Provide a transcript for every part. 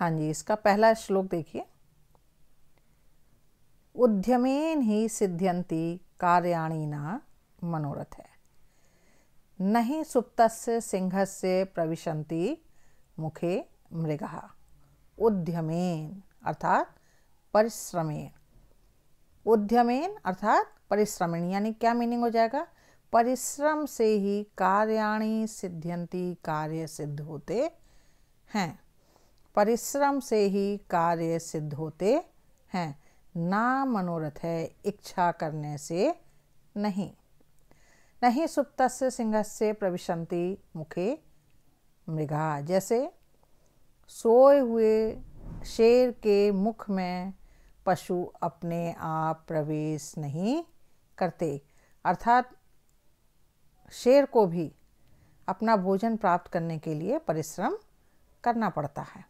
हाँ जी, इसका पहला श्लोक देखिए। उद्यमेन ही सिद्ध्यंती कार्याणी ना मनोरथ है। नहीं सुप्तस्य सिंहस्य प्रविशंति मुखे मृग। उद्यमेन अर्थात परिश्रमेन उद्यमेन अर्थात परिश्रमेण, यानी क्या मीनिंग हो जाएगा? परिश्रम से ही कार्याणी सिद्ध्यंती कार्य सिद्ध होते हैं। परिश्रम से ही कार्य सिद्ध होते हैं। ना मनोरथ है इच्छा करने से नहीं। नहीं सुप्त सिंह से प्रविशंति मुखे मृगा। जैसे सोए हुए शेर के मुख में पशु अपने आप प्रवेश नहीं करते। अर्थात शेर को भी अपना भोजन प्राप्त करने के लिए परिश्रम करना पड़ता है।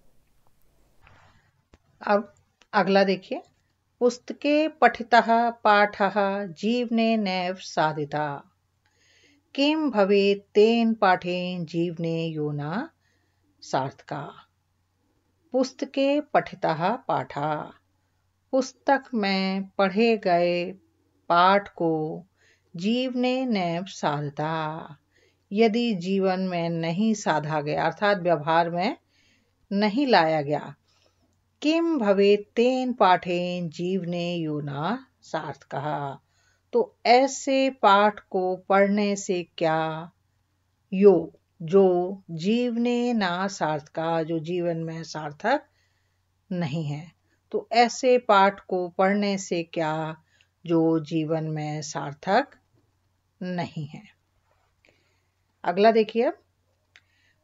अब अगला देखिए। पुस्तके पठिता, पाठ, जीवने नैव साधिता। किम भवे तेन पाठेन जीवने योना सार्थका। पुस्तके पठिता, पाठा। पुस्तक में पढ़े गए पाठ को जीवने नैव साधता। यदि जीवन में नहीं साधा गया, अर्थात व्यवहार में नहीं लाया गया किम भवे तेन पाठेन जीवने योना सार्थ कहा तो ऐसे पाठ को पढ़ने से क्या? यो, जो जीवने ना सार्थ का जो जीवन में सार्थक नहीं है तो ऐसे पाठ को पढ़ने से क्या? जो जीवन में सार्थक नहीं है। अगला देखिए प्रिय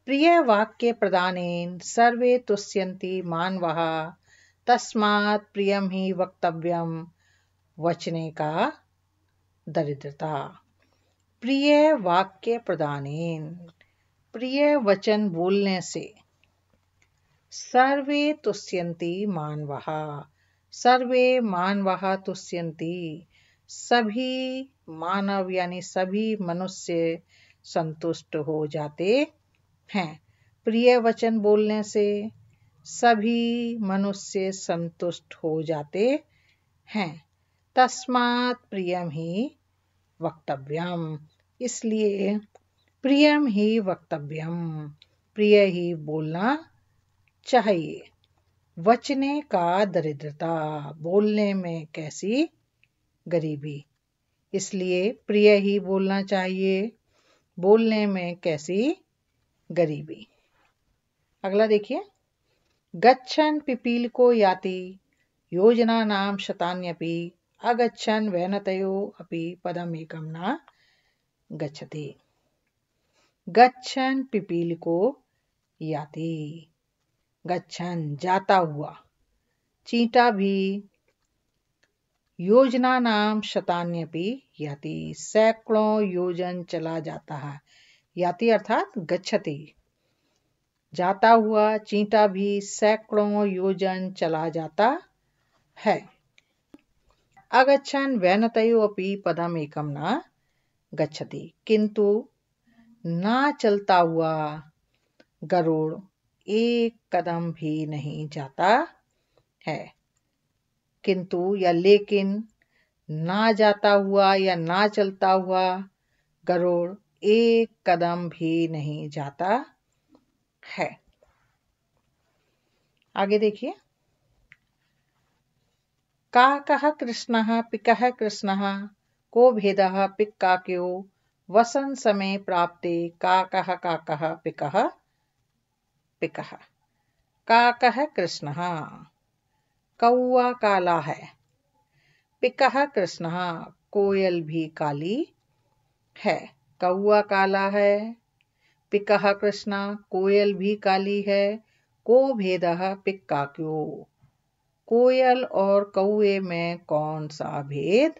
वाक्य प्रदानेन सर्वे तुष्यंती मानव। तस्मात् प्रियम ही वक्तव्यम वचने का दरिद्रता। प्रिय वाक्य प्रदानेन प्रिय वचन बोलने से। सर्वे तुष्यंती मानव। सर्वे मानव तुष्यंती सभी मानव यानी सभी मनुष्य संतुष्ट हो जाते हैं। प्रिय वचन बोलने से सभी मनुष्य संतुष्ट हो जाते हैं। तस्मात प्रियम ही वक्तव्यम। इसलिए प्रियम ही वक्तव्यम। प्रिय ही बोलना चाहिए। वचने का दरिद्रता बोलने में कैसी गरीबी। इसलिए प्रिय ही बोलना चाहिए। बोलने में कैसी गरीबी। अगला देखिए। गच्छन पिपील को याति, योजना नाम शतान्यपि, अगच्छन वैनतयो अपि पदम एकम न गच्छति। गच्छन पिपील को याति। गच्छन जाता हुआ, चींटा भी, योजना नाम शतान्यपि याति। सैकड़ों योजन चला जाता है। याति अर्थात गच्छति। जाता हुआ, चींटा भी सैकड़ों योजन चला जाता है। अगच्छन वैनतयो अपि पदम एकम न गच्छति। किंतु ना चलता हुआ गरुड़ एक कदम भी नहीं जाता है। किंतु या लेकिन ना जाता हुआ या ना चलता हुआ गरुड़ एक कदम भी नहीं जाता है। आगे देखिए। का कह कृष्ण, पिक कृष्ण, को भेद पिक्काक्यो वसन समय प्राप्ते, का कह का कह पिक पिक। का कह कृष्ण। कौआ काला है। पिकह कृष्ण, कोयल भी काली है। कौआ काला है, पिकह कृष्णा, कोयल भी काली है, को भेद पिक्का क्यों? कोयल और कौए में कौन सा भेद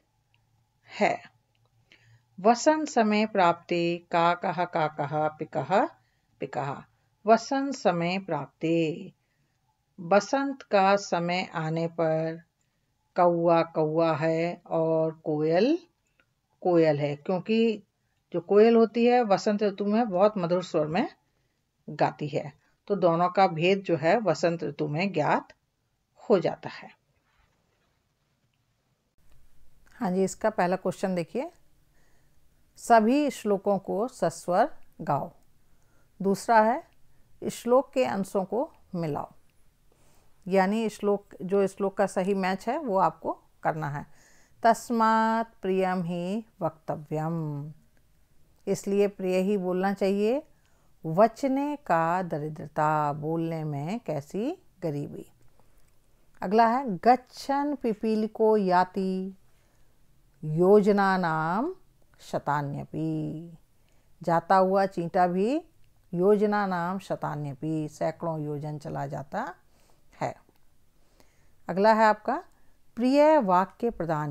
है? वसंत समय प्राप्ति का कह, पिकह पिकह। वसंत समय प्राप्ति। बसंत का समय आने पर कौआ कौआ है और कोयल कोयल है, क्योंकि जो कोयल होती है, वसंत ऋतु में बहुत मधुर स्वर में गाती है। तो दोनों का भेद जो है, वसंत ऋतु में ज्ञात हो जाता है। हाँ जी, इसका पहला क्वेश्चन देखिए। सभी श्लोकों को सस्वर गाओ। दूसरा है श्लोक के अंशों को मिलाओ। यानी श्लोक, जो श्लोक का सही मैच है, वो आपको करना है। तस्मात् प्रियम ही वक्तव्यम। इसलिए प्रिय ही बोलना चाहिए, वचने का दरिद्रता बोलने में कैसी गरीबी। अगला है, गच्छन पिपील को याति, योजना नाम शतान्यपी। जाता हुआ चींटा भी, योजना नाम शतान्यपी, सैकड़ों योजन चला जाता है। अगला है आपका, प्रिय वाक्य प्रदान,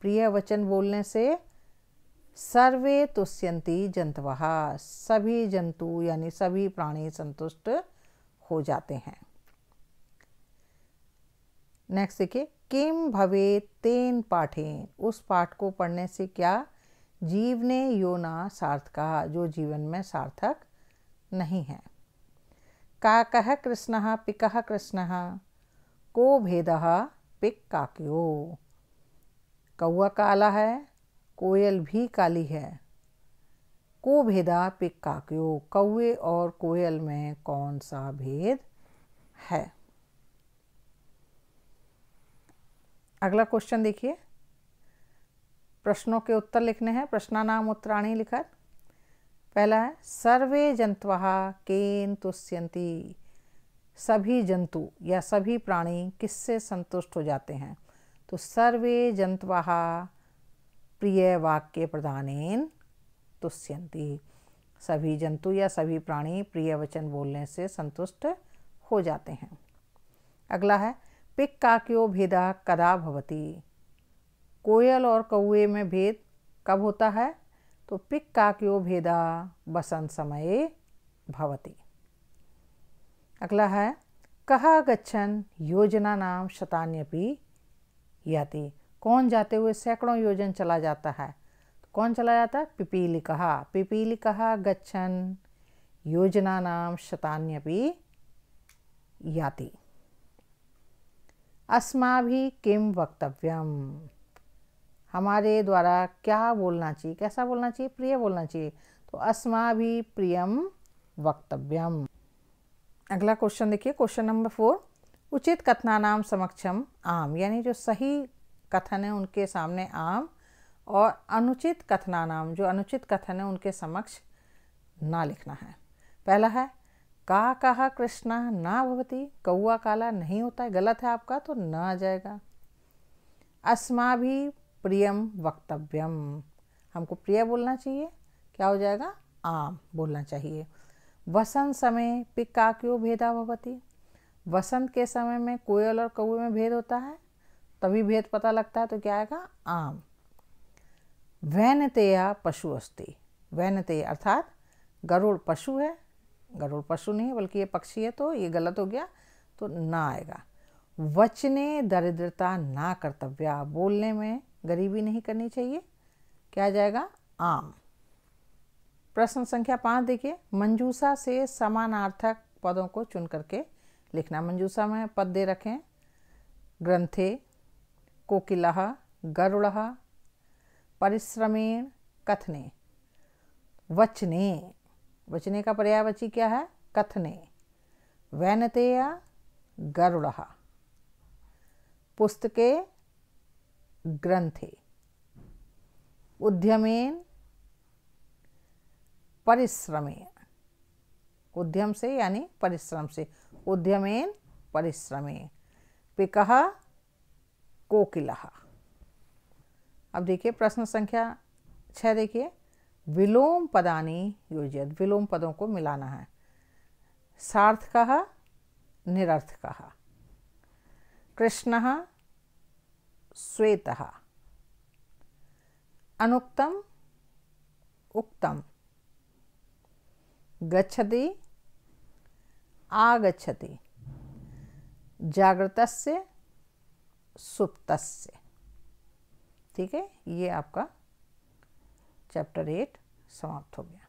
प्रिय वचन बोलने से सर्वे तुष्यंती जंतवः सभी जंतु यानी सभी प्राणी संतुष्ट हो जाते हैं। नेक्स्ट देखिए, किम भवे तेन पाठेन? उस पाठ को पढ़ने से क्या? जीव ने जीवने योना सार्थका जो जीवन में सार्थक नहीं है। का कह कृष्ण, पिक कृष्ण, को भेद, पिक काक्यो। कौआ काला है कोयल भी काली है। को भेदा पिक काक्यो कौए और कोयल में कौन सा भेद है? अगला क्वेश्चन देखिए। प्रश्नों के उत्तर लिखने हैं। प्रश्नानाम उत्तराणी लिखा। पहला है, सर्वे जंतवा केन तुष्यंती सभी जंतु या सभी प्राणी किससे संतुष्ट हो जाते हैं? तो सर्वे जंतवा प्रिय वाक्य प्रदानेन तुष्यंती सभी जंतु या सभी प्राणी प्रिय वचन बोलने से संतुष्ट हो जाते हैं। अगला है, पिक काक्यो भेदा कदा भवती। कोयल और कौए में भेद कब होता है? तो पिक काक्यो भेदा बसंत समय भवती। अगला है, कहा गच्छन योजना नाम शतान्यपि याति। कौन जाते हुए सैकड़ों योजन चला जाता है? तो कौन चला जाता है? पिपीली कहा पिपीली कहा गच्छन। योजना नाम शतान्यपि याति। अस्मा भी किम वक्तव्यम? हमारे द्वारा क्या बोलना चाहिए? कैसा बोलना चाहिए? प्रिय बोलना चाहिए। तो अस्मा भी प्रियम वक्तव्यम। अगला क्वेश्चन देखिए। क्वेश्चन नंबर फोर उचित कथना नाम समक्षम आम, यानी जो सही कथन है उनके सामने आम और अनुचित कथना नाम जो अनुचित कथन है उनके समक्ष ना लिखना है। पहला है, का कहा कृष्णा ना भवती, कौआ काला नहीं होता है, गलत है आपका तो ना आ जाएगा। अस्मा भी प्रियम वक्तव्यम हमको प्रिय बोलना चाहिए, क्या हो जाएगा? आम बोलना चाहिए। वसंत समय पिका क्यों भेदा भवती? वसंत के समय में कोयल और कौए में भेद होता है? तभी भेद पता लगता है तो क्या आएगा? आम। वैनतेया पशु अस्ति। वैनते अर्थात गरुड़ पशु है। गरुड़ पशु नहीं है, बल्कि ये पक्षी है तो ये गलत हो गया तो ना आएगा। वचने दरिद्रता ना कर्तव्य, बोलने में गरीबी नहीं करनी चाहिए। क्या जाएगा? आम। प्रश्न संख्या पाँच देखिए। मंजूसा से समानार्थक पदों को चुन करके लिखना। मंजूसा में पद दे रखें ग्रंथे कोकिला गरुड़, परिश्रमेण, कथने। वचने। वचने का पर्यायवाची क्या है? कथने। वैनतेया, गरुड़। पुस्तके, ग्रंथे। उद्यमेन परिश्रमेन उद्यम से यानी परिश्रम से। उद्यमेन परिश्रमेन पिकह कोकिल अब देखिए प्रश्न संख्या छः देखिए। विलोम पदानी योजित विलोम पदों को मिलाना है। सार्थ कहा निरर्थ कृष्ण, श्वेत। अनुक्तम, उक्तम। गच्छति, आगच्छति। जागृतस्य सुप्तस्य। ठीक है? ये आपका चैप्टर एट समाप्त हो गया।